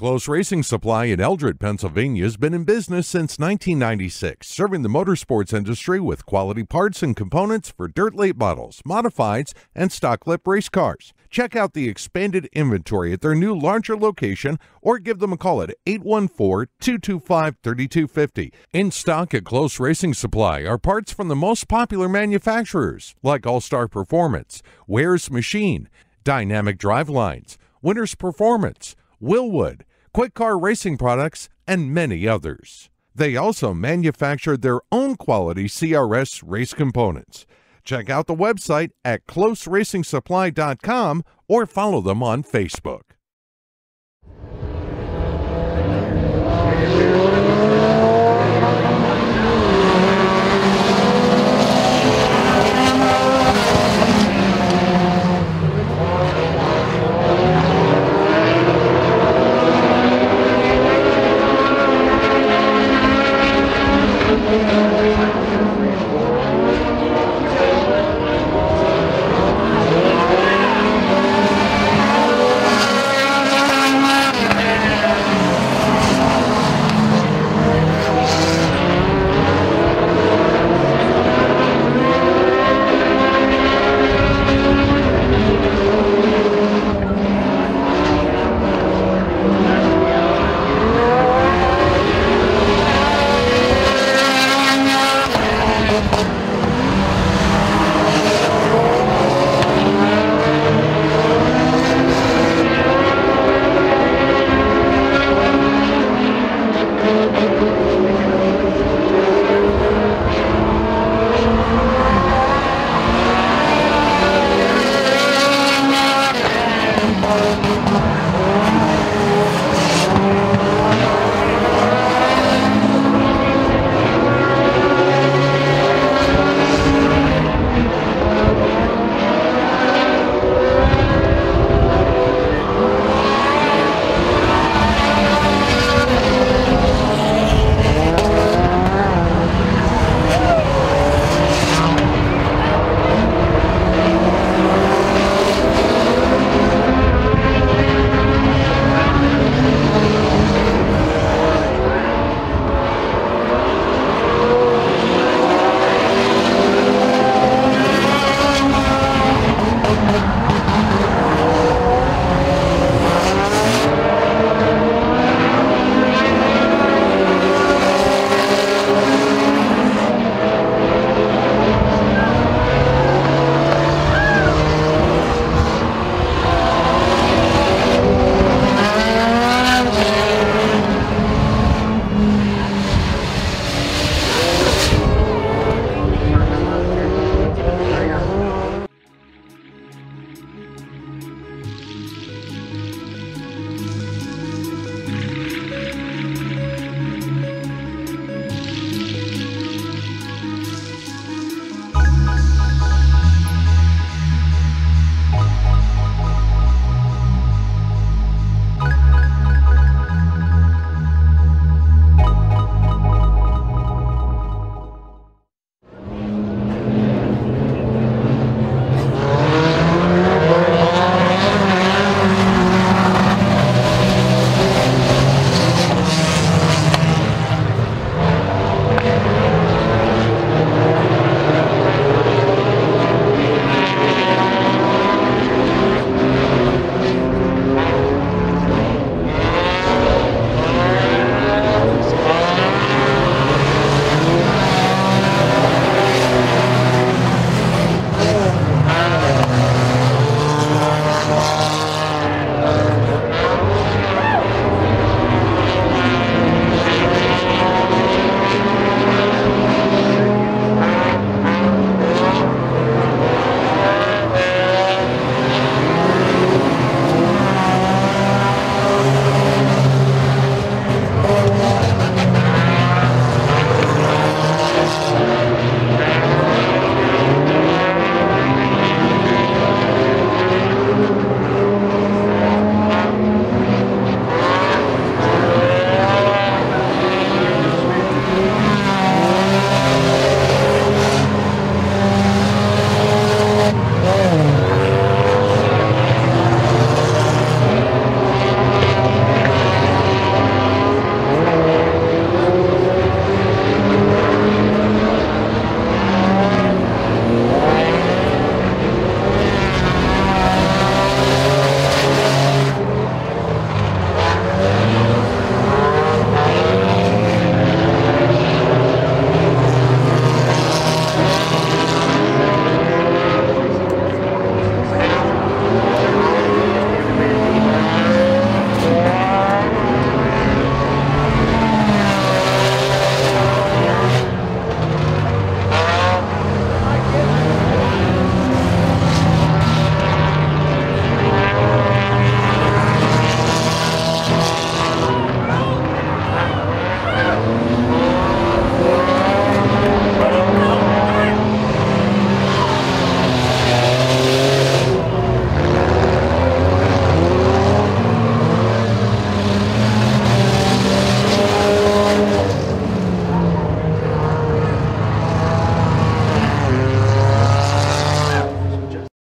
Close Racing Supply in Eldred, Pennsylvania has been in business since 1996, serving the motorsports industry with quality parts and components for dirt late models, modifieds, and stock lip race cars. Check out the expanded inventory at their new larger location or give them a call at 814-225-3250. In stock at Close Racing Supply are parts from the most popular manufacturers like All-Star Performance, Wehrs Machine, Dynamic Drive Lines, Winter's Performance, Wilwood, Quick Car Racing Products, and many others. They also manufacture their own quality CRS race components. Check out the website at closeracingsupply.com or follow them on Facebook.